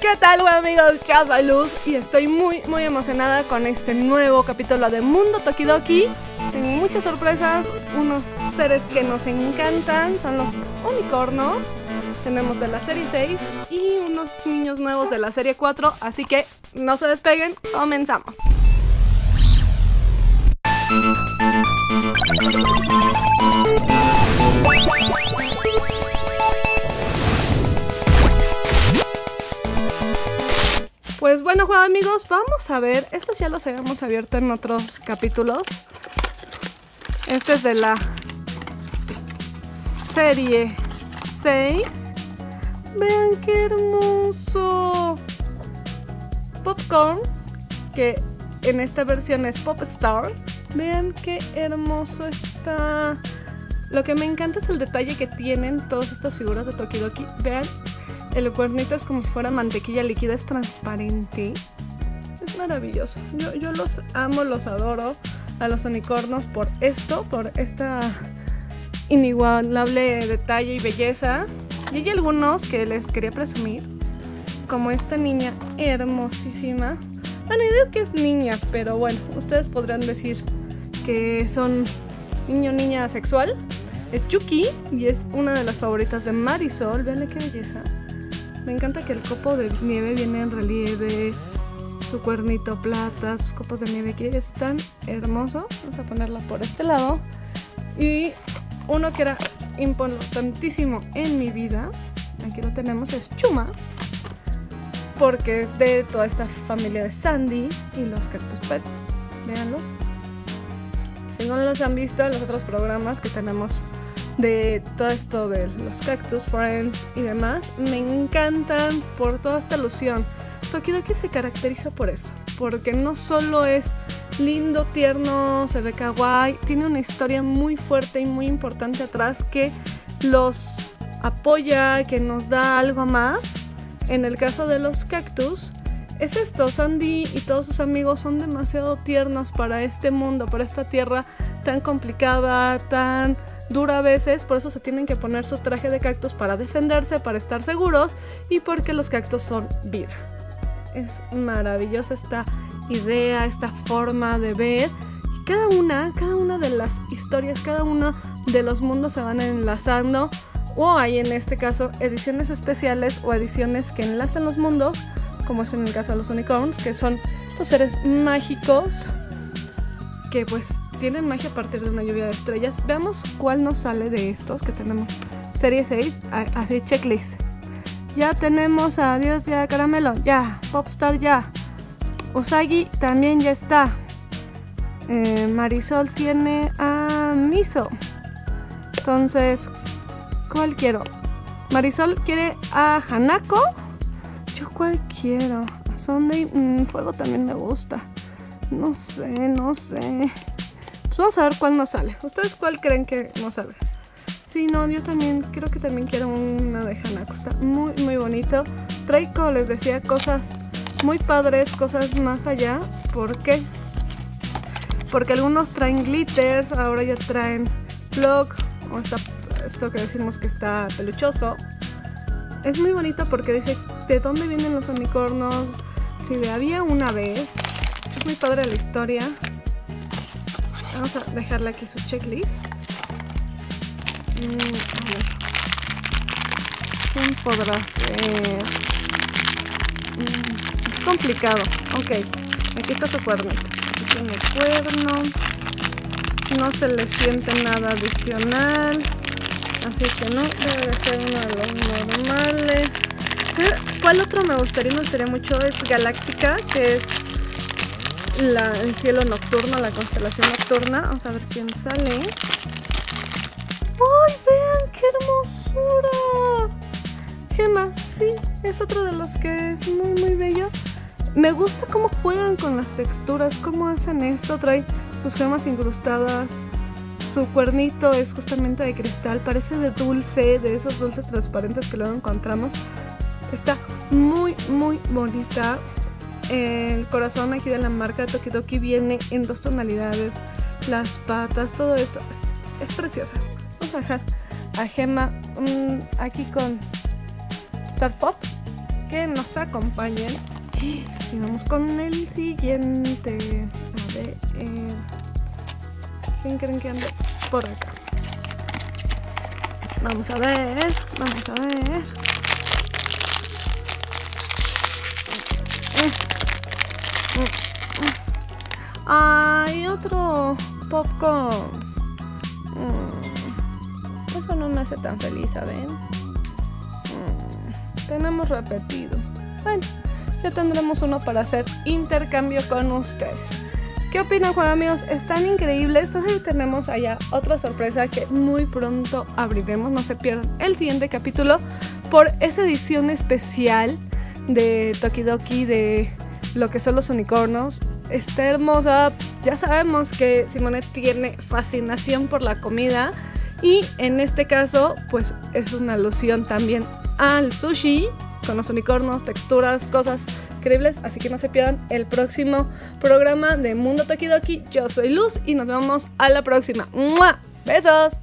¿Qué tal, amigos? Yo soy Luz y estoy muy, muy emocionada con este nuevo capítulo de Mundo Tokidoki. Tengo muchas sorpresas, unos seres que nos encantan, son los unicornos. Tenemos de la serie 6 y unos niños nuevos de la serie 4, así que no se despeguen, comenzamos. Bueno, juego amigos, vamos a ver. Estos ya los habíamos abierto en otros capítulos. Este es de la serie 6. Vean qué hermoso. Popcorn, que en esta versión es Popstar. Vean qué hermoso está. Lo que me encanta es el detalle que tienen todas estas figuras de Tokidoki. Vean el cuernito es como si fuera mantequilla líquida, es transparente. Es maravilloso. Yo, yo los amo, los adoro a los unicornos por esto, por esta inigualable detalle y belleza. Y hay algunos que les quería presumir, como esta niña hermosísima. Bueno, yo digo que es niña, pero bueno, ustedes podrán decir que son niño niña sexual. Es Chucky y es una de las favoritas de Marisol. Veanle qué belleza. Me encanta que el copo de nieve viene en relieve, su cuernito plata, sus copos de nieve que es tan hermoso. Vamos a ponerla por este lado. Y uno que era importantísimo en mi vida, aquí lo tenemos, es Chuma. Porque es de toda esta familia de Sandy y los Cactus Pets. Véanlos. Si no los han visto los otros programas que tenemos de todo esto de los Cactus Friends y demás, me encantan por toda esta alusión. Tokidoki se caracteriza por eso, porque no solo es lindo, tierno, se ve kawaii, tiene una historia muy fuerte y muy importante atrás que los apoya, que nos da algo más. En el caso de los cactus, es esto, Sandy y todos sus amigos son demasiado tiernos para este mundo, para esta tierra tan complicada, tan dura a veces, por eso se tienen que poner su traje de cactus para defenderse, para estar seguros y porque los cactus son vida. Es maravillosa esta idea, esta forma de ver. Cada una, cada una de las historias, cada uno de los mundos se van enlazando. O hay en este caso ediciones especiales o ediciones que enlazan los mundos, como es en el caso de los unicorns, que son estos seres mágicos que pues tienen magia a partir de una lluvia de estrellas. Veamos cuál nos sale de estos que tenemos. Serie 6, así checklist. Ya tenemos a Dios ya Caramelo, ya. Popstar ya. Usagi también ya está. Eh, Marisol tiene a Miso. Entonces, ¿cuál quiero? Marisol quiere a Hanako. Yo cuál quiero. Sunday, mm, Fuego también me gusta. No sé, no sé. Pues vamos a ver cuál nos sale. ¿Ustedes cuál creen que nos salga? Sí, no, yo también creo que también quiero una de Hanako. Está muy, muy bonito. Trae, como les decía, cosas muy padres, cosas más allá. ¿Por qué? Porque algunos traen glitters, ahora ya traen block, o esto que decimos que está peluchoso. Es muy bonito porque dice de dónde vienen los unicornos. Si de había una vez. Es muy padre la historia. Vamos a dejarle aquí su checklist. Mm, ¿Quién podrá ser? Mm, es complicado. Ok, aquí está su cuerno. Aquí tiene cuerno. No se le siente nada adicional. Así que no, debe ser uno de los normales. ¿Cuál otro me gustaría? Me gustaría mucho es Galáctica, que es la, el cielo nocturno, la constelación nocturna. Vamos a ver quién sale. ¡Ay, vean qué hermosura! Gema, sí, es otro de los que es muy, muy bello. Me gusta cómo juegan con las texturas, cómo hacen esto. Trae sus gemas incrustadas. Su cuernito es justamente de cristal, parece de dulce, de esos dulces transparentes que luego encontramos. Está muy, muy bonita el corazón aquí de la marca de Tokidoki viene en dos tonalidades. Las patas, todo esto es, preciosa. Vamos a dejar a Gema aquí con Star Pop. que nos acompañen. Y vamos con el siguiente. A ver. ¿Quién creen que ande por acá? Vamos a ver. Vamos a ver. Hay otro popcorn. Mm, eso no me hace tan feliz, ¿saben? Mm, tenemos repetido. Bueno, ya tendremos uno para hacer intercambio con ustedes. ¿Qué opinan, Juan amigos? Están increíbles. Entonces tenemos allá otra sorpresa que muy pronto abriremos. No se pierdan el siguiente capítulo por esa edición especial de Tokidoki de lo que son los unicornos. Está hermosa. Ya sabemos que Simone tiene fascinación por la comida. Y en este caso, pues es una alusión también al sushi, con los unicornos, texturas, cosas increíbles. Así que no se pierdan el próximo programa de Mundo Tokidoki. Yo soy Luz y nos vemos a la próxima. ¡Mua! ¡Besos!